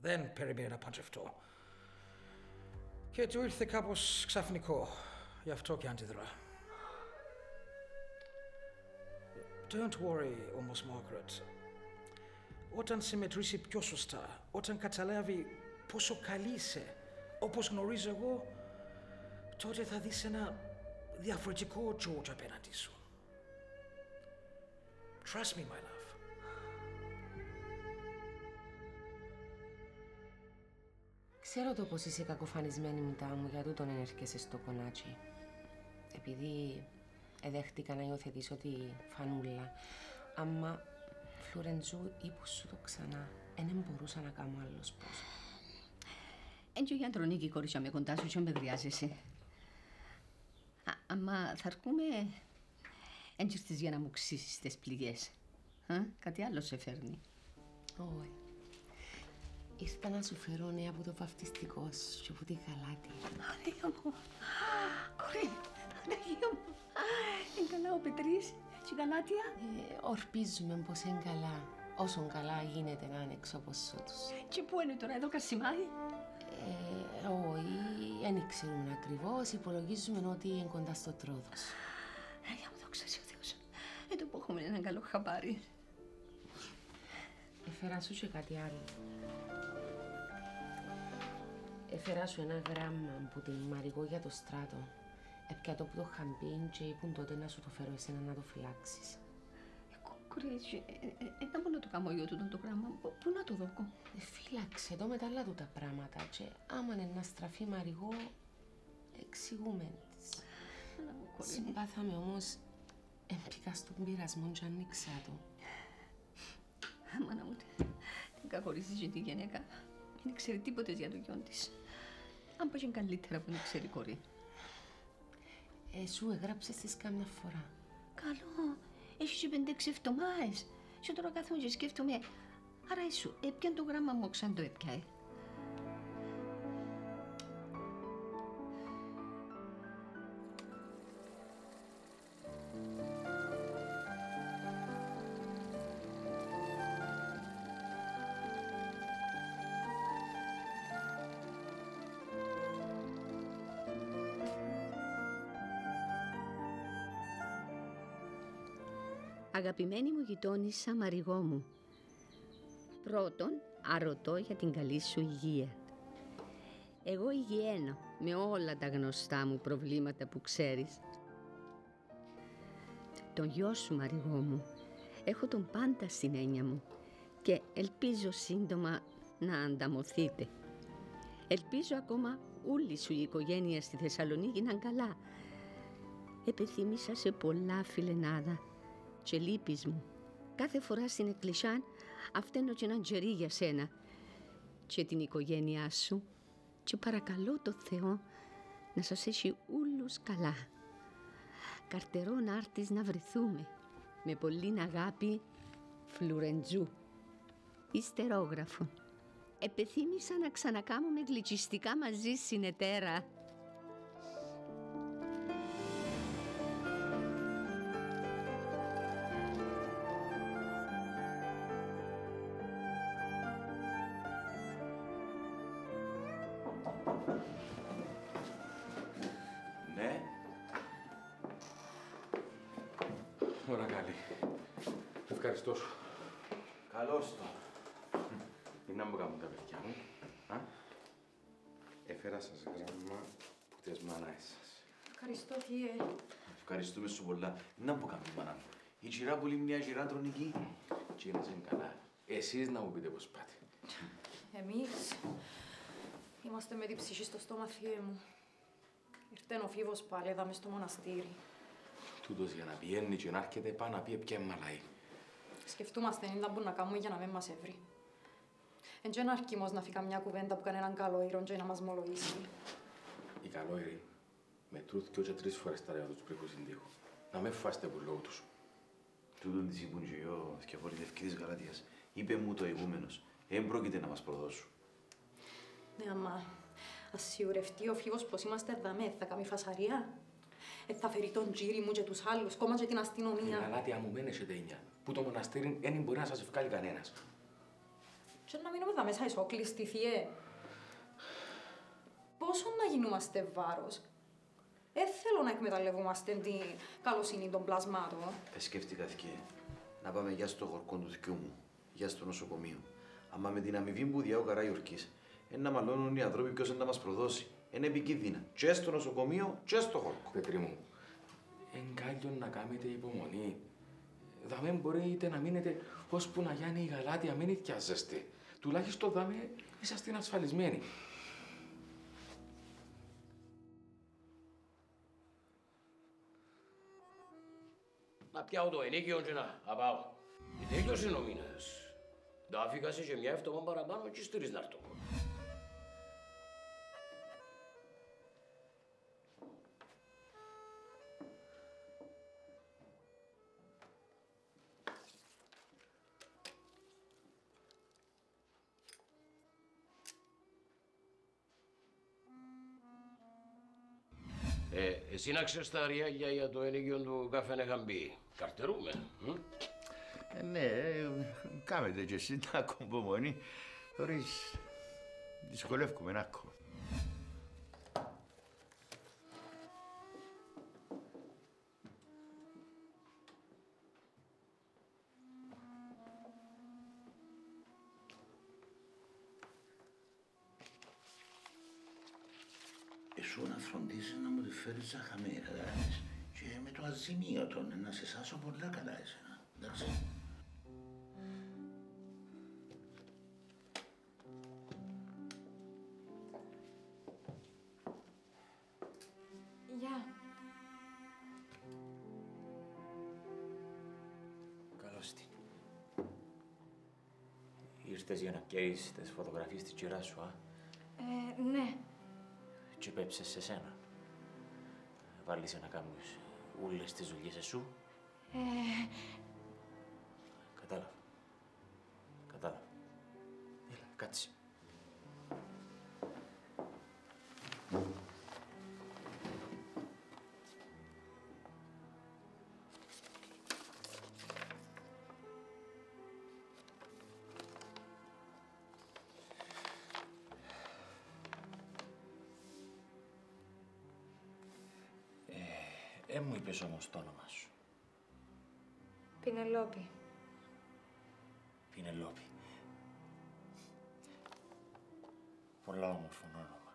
δεν περίμενε να παντρευτώ. Και του ήρθε κάπως ξαφνικό, γι' αυτό και αντιδρά. Don't worry όμως, Margaret. Όταν σε μετρήσει πιο σωστά, όταν καταλάβει πόσο καλή είσαι, όπως γνωρίζω εγώ, τότε θα δεις ένα διαφορετικό George απέναντι σου. Trust me, my love. Ξέρω το πως είσαι κακοφανισμένη μητά μου, για τούτον ενέρχεσαι στο κονάτσι. Επειδή εδέχτηκα να υιοθετήσω τη φανούλα, άμα Φλουρεντζού είπους σου το ξανά, δεν μπορούσα να κάνω άλλος πώς. Εν και ο γιατρονίκη κορίτσια με κοντά σου και με δριάζεσαι. Α, αμα θα αρκούμε... Εν και ήρθες για να μου ξύσεις τις πληγές. Α, κάτι άλλο σε φέρνει. Όχι. Ήρθα να σου φέρω νέα από το βαφτιστικό σου και από τη γαλάτη. Παναγία μου. Κορή, Παναγία μου. Είναι καλά ο Πετρής και η Γαλάτια. Ε, ορπίζουμε πως είναι καλά. Όσο καλά γίνεται να είναι έξω από τους. Και πού είναι τώρα εδώ Κασιμάη. Ε, όχι, δεν ξέρουμε ακριβώς. Υπολογίζουμε ότι είναι κοντά στο τρόδος. Αγία μου, δόξα σε ο Θεός. Ε, το που έχουμε ένα καλό χαμπάρι. Έφερα σου και κάτι άλλο. Έφερα σου ένα γράμμα που την Μαριγό για το στράτο. Έπια το που το είχαν πει και είπουν τότε να σου το φέρω εσένα να το φυλάξεις. Κορίτσι, δεν μπορώ να το κάνω εγώ τούτο το πράγμα. Πού να το δώκω. Ε, φύλαξε το με τα άλλα του τα πράγματα και άμα είναι να στραφεί Μαριγό, εξηγούμε της. Συμπάθαμε όμως, έμπηκα στον πειρασμό και ανοίξα το. Μάνα μου, την κακορίζεις και τη γυναίκα. Δεν ξέρει τίποτες για το γιον της. Αν πάει καλύτερα που δεν ξέρει η κορή. Ε, σου έγραψες της κάμια φορά. Παρακαλώ, έχεις και πέντε-έξι εβδομάδες. Και τώρα κάθομαι και σκέφτομαι, άρα εσύ, έπιαν το γράμμα μου σαν το έπιαε. Αγαπημένη μου γειτόνισσα Μαριγό μου. Πρώτον, αρωτώ για την καλή σου υγεία. Εγώ υγιαίνω με όλα τα γνωστά μου προβλήματα που ξέρεις. Τον γιο σου Μαριγό μου, έχω τον πάντα στην έννοια μου και ελπίζω σύντομα να ανταμωθείτε. Ελπίζω ακόμα όλη σου η οικογένεια στη Θεσσαλονίκη να είναι καλά. Επιθύμησα σε πολλά φιλενάδα και λείπεις μου. Κάθε φορά στην εκκλησιά αυταίνω και έναν τζερί για σένα και την οικογένειά σου και παρακαλώ το Θεό να σας έχει ούλους καλά. Καρτερό να έρθεις να βρεθούμε με πολλήν αγάπη Φλουρεντζού. Ιστερόγραφο. Επιθύμησα να ξανακάμουμε γλυκιστικά μαζί συνετέρα. Ωρα καλή. Ευχαριστώ σου. καλώς το. Μην να μου κάνουν τα παιδιά μου. Α; Έφερα σας γράμμα που τις μανάες σας. Ευχαριστώ, θύε. Ευχαριστούμε σου πολλά. Μην να μου κάνουν μάνα μου. Η κυρά που λέει μια κυρά τρονική. Και είναι σε καλά. Εσείς να μου πείτε πώς πάτε. Εμείς είμαστε με την ψυχή στο στόμα, θύε μου. Ήρθε ο φίβος πάλι, εδώ μες στο μοναστήρι. Τούτος για να πηγαίνει και να έρχεται πάνω να πει ποια μαλάει. Σκεφτούμαστε τι μπορούμε να κάνουμε για να μην μας έβρει. Εν και ένα αρκίμος να φύγει μια κουβέντα που κάνει έναν καλό ήρων και να μας μολογήσει. Οι καλόιροι με τούτ και τρεις φορές τα λέω τους πριν που συντύχω. Να με φάστε που λόγω τους. Τούτον της είπουν και εγώ, θκευωρητευκή της Γαλατίας. Είπε μου το ηγούμενος. Δεν πρόκειται να μας προδώσουν. Ναι, αμα, ας σιουρευτεί ο φίβος πως είμαστε δαμέ, θα κάνει φασαρία. Ε, θα φέρει τον τζίρι μου και τους άλλους, κόμμα και την Η αστυνομία. γαλάτια μου μένει σε τένια. Που το μοναστήρι δεν μπορεί να σας ευκάλει κανένας. Και να μείνουμε δαμέ σαν ισόκλειστοι, θειέ. Πόσο να γινούμαστε βάρος; Δεν θέλω να εκμεταλλευόμαστε την καλοσύνη των πλασμάτων. Ε, σκέφτηκα θκε. Να πάμε για στο χορκό του θκιού μου. Για στο νοσοκομείο. Αμα με την αμοιβή που διάω καρά Ιορκής. Ένα μαλώνουν οι ανθρώποι ποιος είναι να μας προδώσει. Είναι επικίνδυνα. Και στο νοσοκομείο και στο χορκό. Πετρί μου, εγκάλλιον να κάνετε υπομονή. Δαμέ μπορείτε να μείνετε ώσπου να γιάνει η γαλάτια, μην ηθιάζεστε. Τουλάχιστον δαμέ είσαστε ασφαλισμένοι. Να πιάω το ενίκιο και να απάω. Και τέλειωσε ο μήνας. Τα άφηκα σε και μια εβδομάδα παραπάνω και στήρις να έρθω. Ε, εσύ να ξέρεις τα ριάλια για το ενίκιο του καφέ Νεχαμπή. Καρτερούμε. μ; Ε, ναι, ε, κάμετε και εσύ (laughs) να κομπομονή, χωρίς δυσκολεύκουμε να ακώ. Τη φέρεις ζαχαμή, καταλάβεις. Και με το αζημίωτο, να σε σάσω πολλά καλά εσένα. Εντάξει. Γεια. Καλώς την. Ήρθες για να καίεις τις φωτογραφίες της κυράς σου, α, Ε, ναι. και πέψες σε σένα. Βάλεις να κάνεις όλες τις δουλειές σου Ε, Κατάλαβα. Κατάλαβα. Έλα, κάτσε. Ε, μου είπες όμως το όνομά σου. Πινελόπη. Πινελόπη. Πολλά όμορφο όνομα.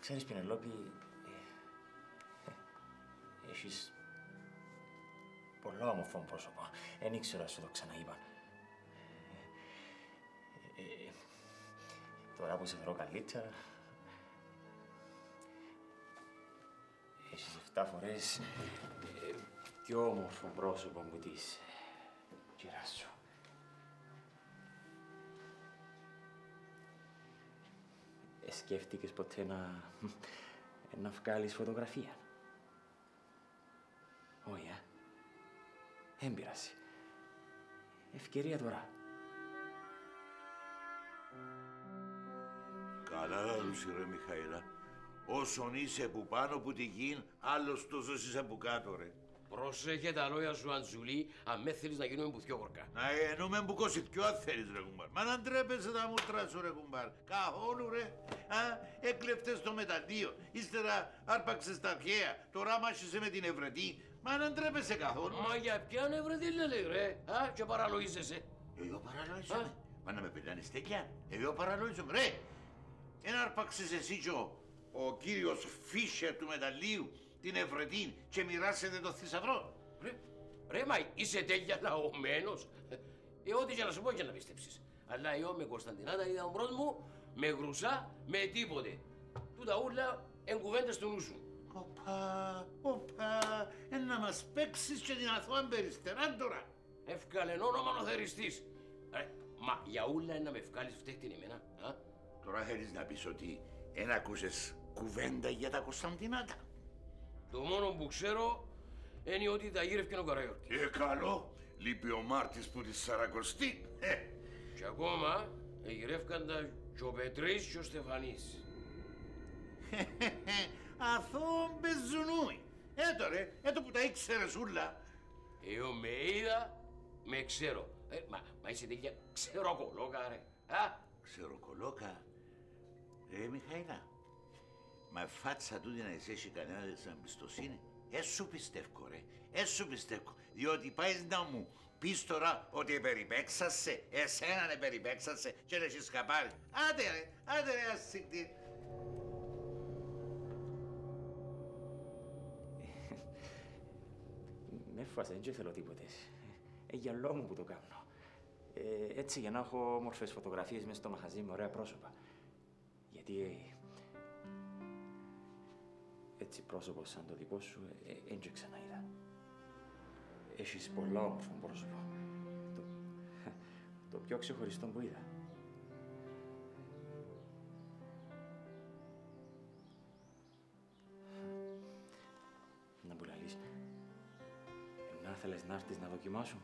Ξέρεις, Πινελόπη, ε, ε, έχεις πολλά όμορφο πρόσωπο. Δεν ήξερα, σου το ξαναείπα. Τώρα που σε βρω καλύτερα, έχεις 7 φορές ε, πιο όμορφο πρόσωπο μου της κυράς σου. Ε, σκέφτηκες ποτέ να, να βγάλεις φωτογραφία; Όχι, ε. Δεν πειράζει. Ευκαιρία τώρα. Καλά λαλούσε ρε Μιχαήλα. Όσον είσαι που πάνω που τη γην, άλλος τόσο είσαι που κάτω ρε. Πρόσεχε τα λόγια σου, Αντζουλή, αν μες θέλεις να γίνουμε που γόρκα. Να εννοούμε που κοσιτιό αν θέλεις ρε κουμπάρ. Μα να ντρέπεσαι τα μούτρα σου ρε κουμπάρ. Καθόλου ρε. Α, έκλεφτες το μεταλλείο. Ύστερα άρπαξες τα αρχαία. Τώρα μάχεσαι με την Ευρετή. Μα να ντρέπεσαι καθόλου. Μα για ποια νευρετή λέει ρε, α, και παραλογίζεσαι. Εγώ παραλογίζομαι. Μα να με πετάνε στέκια. Εγώ παραλογίζομαι. Ρε, εν άρπαξες εσύ και ο, ο κύριος Φίσερ του μεταλλείου την Ευρετή και μοιράσετε το θησαυρό. Ρε, ρε, μα είσαι τέλεια λαωμένος. Ε, ό,τι και να σου πω και να πιστέψεις. Αλλά εγώ με Κωνσταντινάτα είδα ο μπρος μου, με γρουσά, με τίποτε. Τούτα ούλα εν κουβέντες του νου σου. Οπα, οπα, εν να μας παίξεις και την αθώα περιστερά τώρα. Εύκαλε όνομα ο θεριστής. Ρε, μα για ούλα να με βγάλεις φταίχτην εμένα, α; Τώρα θέλεις να πεις ότι εν ακούσες κουβέντα για τα Κωνσταντινάτα; Το μόνο που ξέρω είναι ότι τα γύρευκε ο Καραϊόρκη. Και καλό, λείπει ο Μάρτης που τη Σαρακοστή. Ε, Και ακόμα γυρεύκαν τα και ο Πετρής και ο Στεφανής. αθώο μπεζουνούι. Έτω ρε, έτω που τα ήξερες ούλα. Εγώ με είδα, με ξέρω. Ε, μα, μα είσαι τέτοια ξεροκολόκα ρε. Α, Ξεροκολόκα. Ρε Μιχαήλα, μα φάτσα τούτη να εσύ έχει κανένα της εμπιστοσύνη. Ε, σου πιστεύω ρε, ε, σου πιστεύω. Διότι πάει να μου πεις τώρα ότι περιπέξασε, εσένα να περιπέξασε και να έχεις καπάρει. Άντε ρε, άντε ρε ασύκτη. με φάσε, δεν θέλω τίποτε. Ε, για λόγο μου που το κάνω. Ε, έτσι για να έχω όμορφες φωτογραφίες μέσα στο μαχαζί με ωραία πρόσωπα. Γιατί ε, έτσι πρόσωπος σαν το δικό σου δεν ε, ξανά είδα. Έχεις πολλά όμορφο πρόσωπο. Το, το πιο ξεχωριστό που είδα. Να μου λαλείς, να θέλεις να έρθεις να δοκιμάσουμε.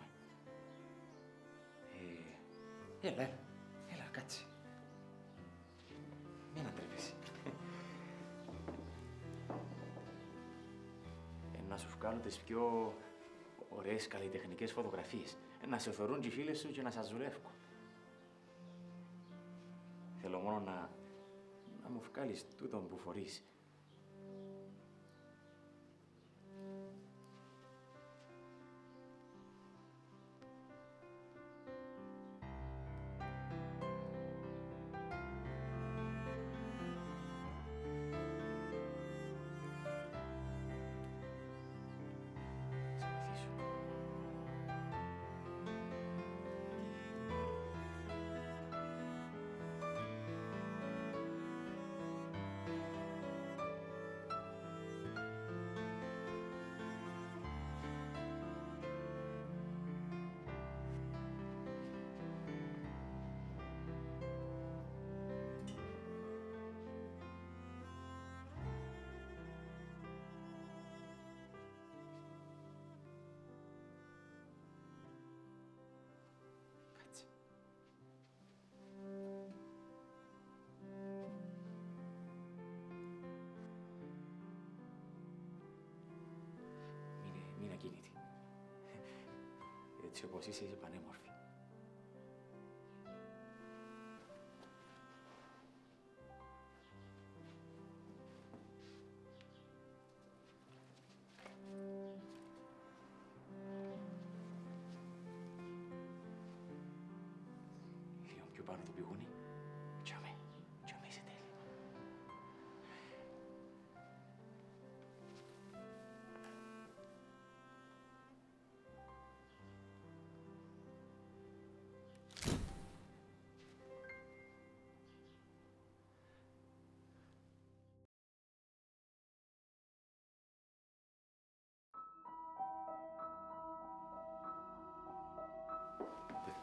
Ε, έλα, έλα, έλα, κάτσε. Ε, να σου βγάλω τις πιο ωραίες καλλιτεχνικές φωτογραφίες. Ε, να σε θεωρούν και οι φίλες σου και να σας δουλεύω. Θέλω μόνο να, να μου βγάλεις τούτον που φορείς. Έτσι όπως είσαι, είσαι πανέμορφη. Λίγο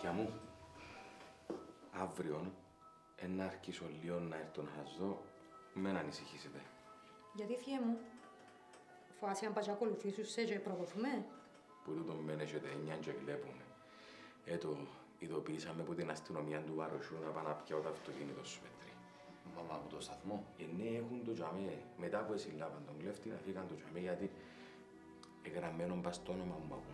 Παιδιά μου, αύριο να αρχίσω λίγο να έρθω να σας δω, μην ανησυχήσετε. Γιατί θεία μου, φοβάσαι αν πας να ακολουθήσεις σε και προδοθούμε. Που τούτο μεν έχετε εννιά και βλέπουμε. Έτο ειδοποιήσαμε από την αστυνομία του Βαροσιού να πάνε να πιάω το αυτοκίνητο σου, Πέτρη. Μαμά από το σταθμό. Ε, ναι, έχουν το τζαμέ. Μετά που εσυλλάβαν τον κλέφτη, να φύγαν το τζαμέ γιατί εγγραμμένο πας στο όνομα μου παππού.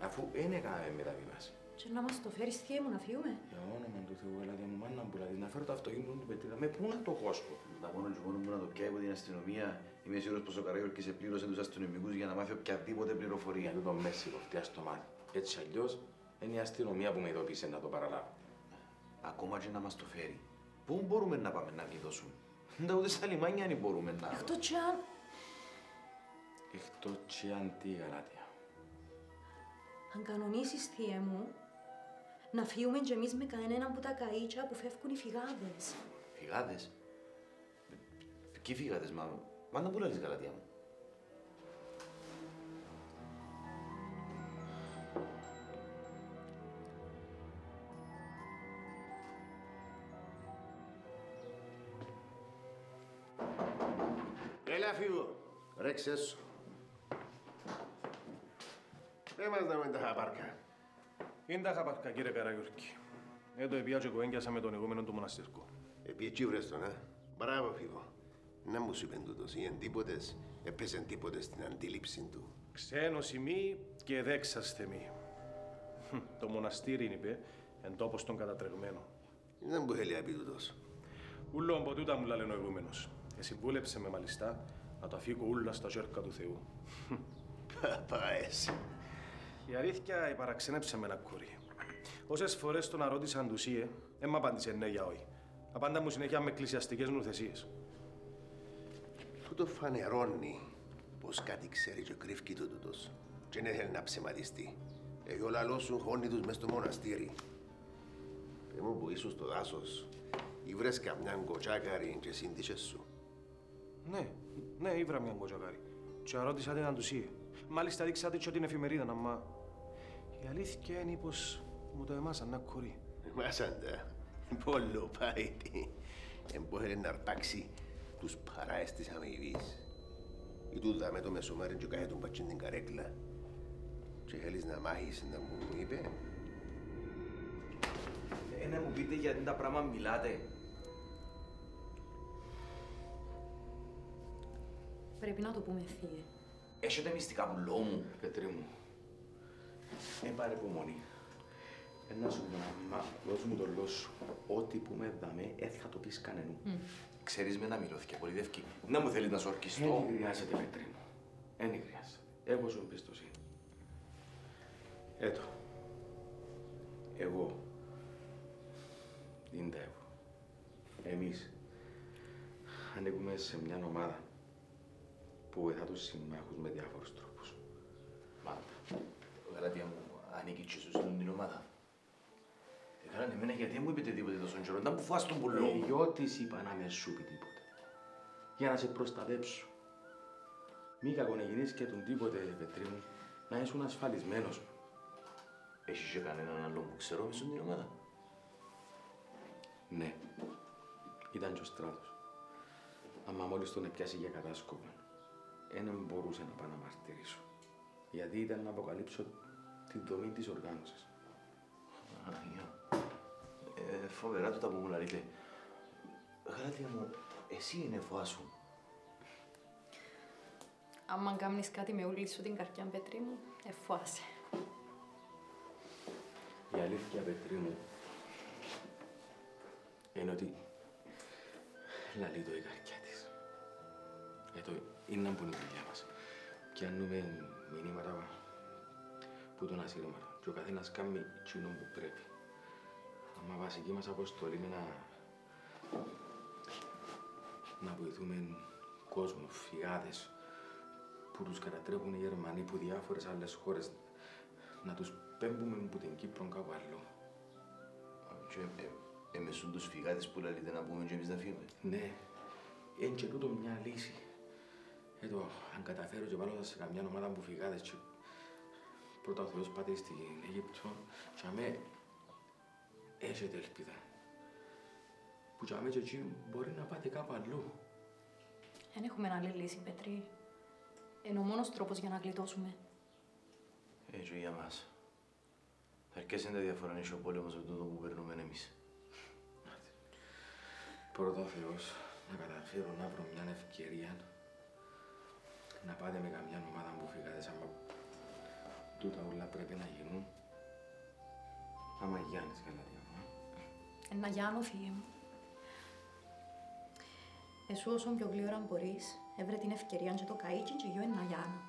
Αφού δεν έκαμε μεταβίβαση. Και να μας το φέρεις θεία μου να φύγουμε. Για όνομα του Θεού, έλατε μου μάνα μου, δηλαδή να φέρω το αυτοκίνητο του Πετρίδα. Με πού να το κόσκω. Τα μόνο και μόνο που να το πιάει από την αστυνομία, είμαι σίγουρος πως ο Καραγιώργης επλήρωσε τους αστυνομικούς για να μάθει οποιαδήποτε πληροφορία. Για το μέση κοφτιά στο μάτι. Έτσι αλλιώς είναι η αστυνομία που με ειδοποίησε να το παραλάβω. Ακόμα και να μας το φέρει. Πού μπορούμε να πάμε να κλειδώσουμε. Δεν ούτε στα λιμάνια αν μπορούμε να... Εκτός και αν... Εκτός και αν τι γαλάτια. Αν κανονίσεις θεία μου, να φύγουμε κι εμείς με κανέναν που τα καΐτσα που φεύγουν οι φυγάδες. Φυγάδες; Ποιοι φυγάδες, μα... Μα να πουλάλεις γαλατιά μου. Έλα φύγω. Ρέξε σου. Δεν μας δάμε τα χαπάρκα. Είναι τα χαπαρκά, κύριε Καραγιούρκη. Ε, το επία και κοέγγιασα με τον ηγούμενο του μοναστηρκού. Επί εκεί βρες τον, α. Μπράβο, φύγω. Να μου σου είπεν τούτος. Οι εντύπωτες έπαιζαν τίποτε στην αντίληψη του. Ξένος ημί και δέξαστε μη. Χμ, Το μοναστήρι είπε, εν τόπος των κατατρεγμένων. Δεν μου θέλει να πει τούτος. Ούλο από τούτα μου λένε ο ηγούμενος. Ε, συμβούλεψε με μαλιστά να τα φύγω ούλα στα τσέρκα του Θεού. Παπάες. Η αλήθεια παραξένεψε με ένα κουρί. Όσες φορές τον αρώτησαν τους «Ιε», δεν μ' απάντησε ναι για όχι. Απάντα μου συνέχεια με εκκλησιαστικές νουθεσίες. Τούτο φανερώνει πως κάτι ξέρει και κρύφκει το τούτος. Και δεν θέλει να ψεματιστεί. Ε, ο λαλός σου χώνει τους μες στο μοναστήρι. Πες μου που ήσουν στο δάσος, ήβρες καμιά γκοτσάκαρη και σύντησες σου. Ναι, ναι, ήβρα μια κοτσακάρη. Και αρώτησα την αντουσία. Μάλιστα δείξατε και την εφημερίδα, μα... Η αλήθεια είναι πως μου το εμάσαν να κουρεί. Μάσαντα, πολλό πάει τι. Εμπόχερε να αρπάξει τους παράες της αμοιβής. Ή τούτα με το μεσομέρι και κάθετον πατσίν την καρέκλα. Και θέλεις να μάχεις να μου είπε; Ε, να μου πείτε γιατί τα πράγματα μιλάτε. Πρέπει να το πούμε θεία. Έχετε μυστικά πουλό μου. Πέτρη μου, ε, πάρε υπομονή. Ε, να σου πω να δώσ' μου το λόγο σου. Ό,τι που με δαμέ, ε, θα το πεις κανενού. Ξέρεις με να μιλώθηκε πολύ δεύκη. Να μου θέλεις να σου ορκιστώ. Δεν χρειάζεται, Πέτρη μου. Δεν χρειάζεται. Έχω σου εμπιστοσύνη. Έτω. Εγώ. Ίντα εγώ. Εμείς. Ανήκουμε σε μια ομάδα που βοηθά τους συμμάχους με διάφορους τρόπους. Μάλιστα. Γαλατία μου, ανήκει και σου στην την ομάδα. Έκαναν εμένα γιατί μου είπετε τίποτε τόσο καιρό. Να μου φας τον πουλό. Οι γιο της είπα να με σου πει τίποτε. Για να σε προστατέψω. Μη κακονεγινείς και τον τίποτε, Πετρί μου, να ήσουν ασφαλισμένος. Έχεις και κανέναν άλλο που ξέρω μες στην ομάδα. Ναι. Ήταν και ο στράτος. Αμα μόλις τον έπιασε για κατάσκοπο, δεν μπορούσε να πάω να μαρτυρήσω. Γιατί ήταν να αποκαλύψω τη δομή της οργάνωσης. Αγία. Ε, φοβερά τούτα που μου λαρείτε. Γαλατία μου, εσύ είναι φοάσου. Άμα κάνεις κάτι με όλη σου την καρδιά, Πέτρη μου, εφοάσαι. Η αλήθεια, Πετρί μου, είναι ότι λαλεί το η καρδιά της. Ε, το είναι που είναι η δουλειά μας. Πιάνουμε μηνύματα που τον ασύρματο και ο καθένας κάνει εκείνο που πρέπει. Αμα βασική μας αποστολή είναι να, να βοηθούμε κόσμο, φυγάδες που τους κατατρέπουν οι Γερμανοί που διάφορες άλλες χώρες να τους πέμπουμε από την Κύπρο κάπου αλλού. Και ε, εμεσούν τους φυγάδες που λέτε να πούμε και εμείς να φύγουμε. Ναι, είναι και τούτο μια λύση. Ε, το, αν καταφέρω και βάλω σε καμιά ομάδα που φυγάδες και πρώτα ο Θεός πάτε στην Αίγυπτο και αμέ έχετε ελπίδα. Που και αμέ και εκεί μπορεί να πάτε κάπου αλλού. Δεν έχουμε άλλη λύση, Πετρή. Είναι ο μόνος τρόπος για να γλιτώσουμε. Έτσι για μας. Αρκές είναι τα διαφορά είναι ο πόλεμος με τούτο που περνούμε εμείς. Πρώτα ο Θεός να καταφέρω να βρω μια ευκαιρία να πάτε με καμιά ομάδα που φύγατε άμα τούτα όλα πρέπει να γίνουν. Άμα Γιάννης καλά διαβά. Ένα Γιάννο, φίλε μου. Εσύ όσο πιο γλύωρα μπορείς, έβρε την ευκαιρία και το καΐκι και γιο ένα Γιάννο.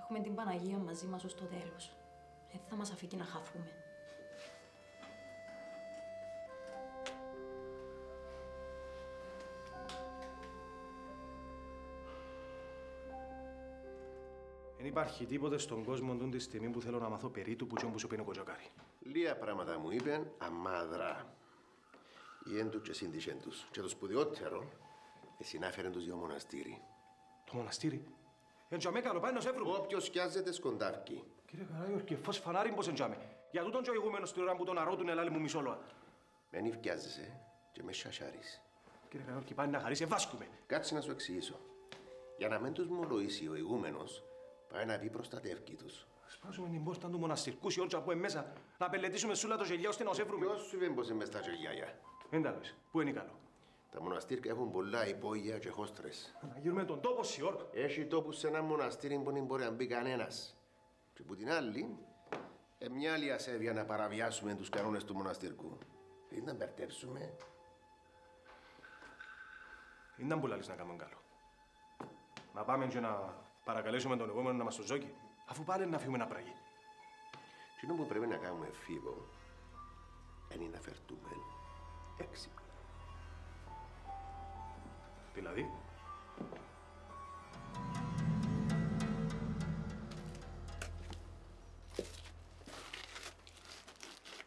Έχουμε την Παναγία μαζί μας ως το τέλος. Δεν θα μας αφήκει να χαθούμε. Υπάρχει τίποτε στον κόσμο του τη στιγμή που θέλω να μάθω περί του που τσιόν που σου πει ο Κοτζοκάρη. Λίγα πράγματα μου είπαν αμάδρα. Η έντου και σύνδεσεν τους. Και το σπουδαιότερο, συνάφεραν τους για μοναστήρι. Το μοναστήρι; Εν τζαμέ καλό, πάει να σε βρούμε. Όποιος σκιάζεται σκοντάρκι. Κύριε Καράγιορκη, φως φανάρι πως εν τζαμέ. Για τούτον και ο ηγούμενος την ώρα που τον αρώτουν ελάλη μου μισό λοά. Μεν ευκιάζεσαι και μες σασάρεις. Κύριε Καράγιορκη, πάει να χαρίσεις, βάσκουμε. Κάτσε να σου εξηγήσω. Για να μην τους μολοήσει ο ηγούμενος, πάει να πει προστατεύκει τους. Σπάσουμε την πόρτα του μοναστηρκού σε όρτσα που είναι μέσα. Να πελετήσουμε σούλα το γελιά ώστε να σε βρούμε. Ποιος σου είπε πως είναι μες στα γελιάγια. Δεν τα λες. Πού είναι καλό; Τα μοναστήρια έχουν πολλά υπόγεια και χώστρες. Να γύρουμε τον τόπο σιόρ. Έχει τόπους σε ένα μοναστήρι που δεν μπορεί να μπει κανένας. Και που την άλλη, ε, μια άλλη ασέβεια να παραβιάσουμε τους κανόνες του μοναστήρκου. Ή να μπερδέψουμε. Είναι που λαλείς να κάνουμε καλό. Να πάμε και να παρακαλέσουμε τον ηγούμενο να μας το ζώκει. Αφού πάλι να φύγουμε να πραγεί. Τι που πρέπει να κάνουμε φίβο, είναι να φερτούμε έξυπνα. Δηλαδή;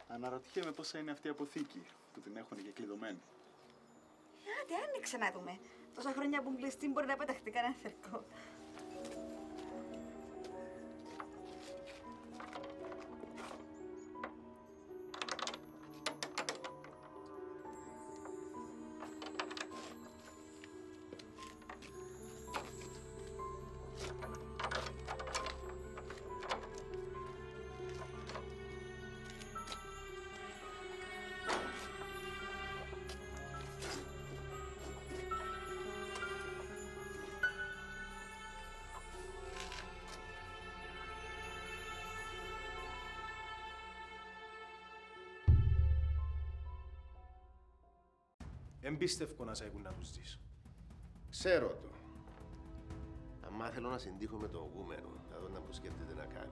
Αναρωτιέμαι πόσα είναι αυτή η αποθήκη που την έχουν και κλειδωμένη. Άντε, άνοιξε να δούμε. Τόσα χρόνια που κλειστή μπορεί να πεταχτεί κανένα θερκό. Εμπίστευκο να σε έχουν να τους δεις. Ξέρω το. Αν θέλω να συντύχω με τον γούμενο, να δω να μου σκέφτεται να κάνει.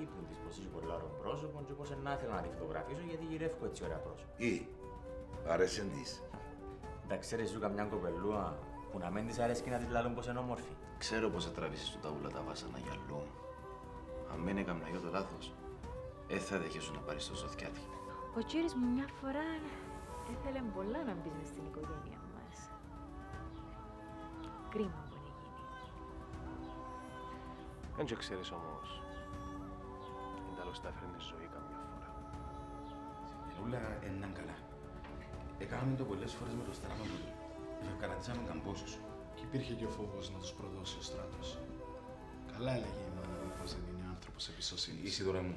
Είπουν της πως είσαι πολλά ωραίο πρόσωπο και πως να θέλω να τη φωτογραφίσω γιατί γυρεύω έτσι ωραία πρόσωπο. Ή, άρεσε της. Τα ξέρεις σου καμιά κοπελούα που να μην της αρέσει να της λαλούν πως είναι όμορφη. Ξέρω πως θα τραβήσεις του τα ούλα τα βάσανα γυαλό. Αν μην έκανα εγώ το λάθος, δεν θα δέχεσαι να πάρεις το σωθιάτι. Ο κύριος μου μια φορά ήθελε πολλά να μπεις μες στην οικογένεια μας. Κρίμα που είναι γίνει. Δεν και ξέρεις όμως. Είναι τα λωστά έφερε τη ζωή καμιά φορά. Ούλα έναν καλά. Έκαναμε το πολλές φορές με το στράμα του. Ευκαρατήσαμε καμπόσους. Και υπήρχε και ο φόβος να τους προδώσει ο στράτος. Καλά έλεγε η μάνα μου πως δεν είναι άνθρωπος εμπιστοσύνης. Ισίδωρα μου,